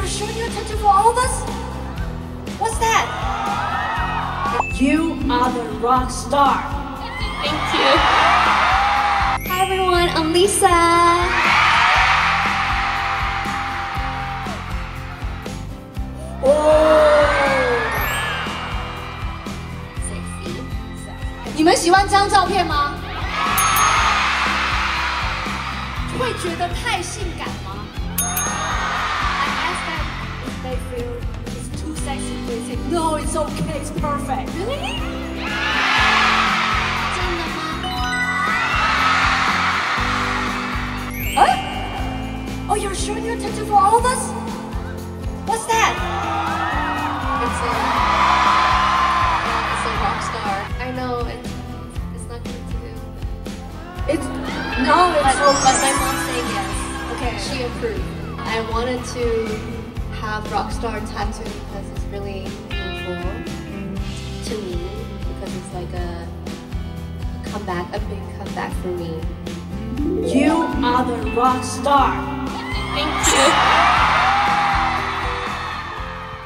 you're showing your tattoo for all of us? What's that? You are the rock star. Thank you. Hi everyone, I'm Lisa. Sexy. 你们喜欢这张照片吗？会觉得太性感吗 feel it's too sexy for you. Say, no, it's okay, it's perfect. Really? huh? Oh, you're showing your tattoo for all of us? What's that? It's a, it's a rock star. I know, it, it's not good to do. It's, no, it's but, but my mom said yes. Okay. She approved. I wanted to have Rockstar tattoo because it's really meaningful to me because it's like a comeback, a big comeback for me. You are the rock star. Thank you.